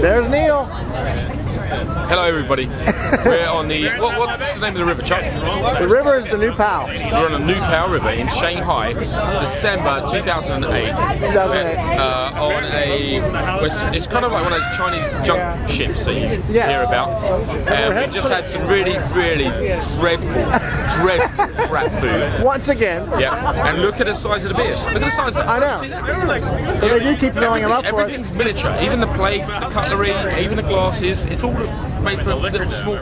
There's Neil. Hello, everybody. We're on the what, what's the name of the river, Chuck? The river is the New Pao. We're on the New Pao River in Shanghai, December 2008. 2008. Uh, on a it's, it's kind of like one of those Chinese junk ships that you Yes. hear about. Um, we just had some really, really dreadful, dreadful crap food. Once again, Yeah, and look at the size of the beers. Look at the size of the I know. See that? So they do keep filling them up. Everything's miniature. Even the plates, the cutlery, even the glasses. It's all made for little small